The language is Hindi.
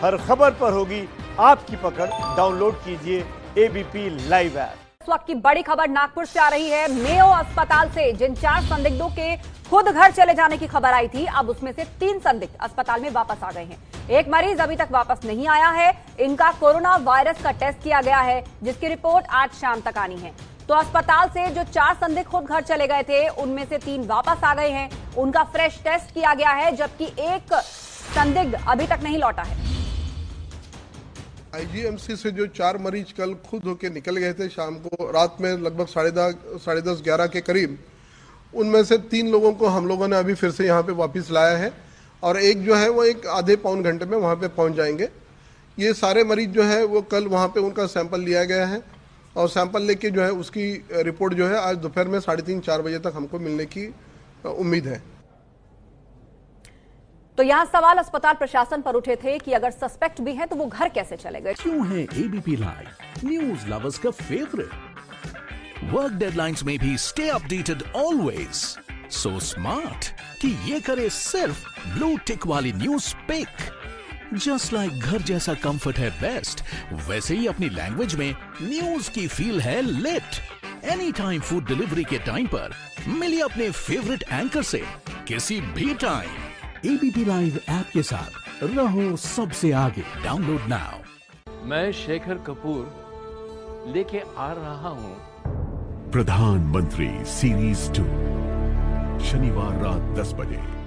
हर खबर पर होगी आपकी पकड़। डाउनलोड कीजिए एबीपी लाइव ऐप इस वक्त की बड़ी खबर नागपुर से आ रही है। मेयो अस्पताल से जिन चार संदिग्धों के खुद घर चले जाने की खबर आई थी, अब उसमें से तीन संदिग्ध अस्पताल में वापस आ गए हैं। एक मरीज़ अभी तक वापस नहीं आया है। इनका कोरोना वायरस का टेस्ट किया गया है, जिसकी रिपोर्ट आज शाम तक आनी है। तो अस्पताल से जो चार संदिग्ध खुद घर चले गए थे, उनमें से तीन वापस आ गए हैं। उनका फ्रेश टेस्ट किया गया है, जबकि एक संदिग्ध अभी तक नहीं लौटा है। आईजीएमसी से जो चार मरीज़ कल खुद होके निकल गए थे शाम को, रात में लगभग साढ़े दस साढ़े दस, ग्यारह के करीब, उनमें से तीन लोगों को हम लोगों ने अभी फिर से यहाँ पे वापस लाया है और एक जो है वो एक आधे पौन घंटे में वहाँ पे पहुँच जाएँगे। ये सारे मरीज़ जो है वो कल वहाँ पे उनका सैंपल लिया गया है और सैंपल लेके जो है उसकी रिपोर्ट जो है आज दोपहर में साढ़े तीन, चार बजे तक हमको मिलने की उम्मीद है। तो यहाँ सवाल अस्पताल प्रशासन पर उठे थे कि अगर सस्पेक्ट भी हैं तो वो घर कैसे चले गए? क्यों है एबीपी लाइव न्यूज़ लवर्स का फेवरेट वर्क डेडलाइंस में भी stay updated always so smart कि ये करे सिर्फ़ ब्लू टिक वाली न्यूज़ पिक जस्ट लाइक घर जैसा कंफर्ट है बेस्ट वैसे ही अपनी लैंग्वेज में न्यूज़ की फील है late any time food delivery के टाइम पर, मिलिए अपने फेवरेट एंकर से किसी भी टाइम एबीपी लाइव ऐप के साथ रहो सबसे आगे। डाउनलोड नाउ मैं शेखर कपूर लेके आ रहा हूँ। प्रधानमंत्री सीरीज़ टू। शनिवार रात 10 बजे।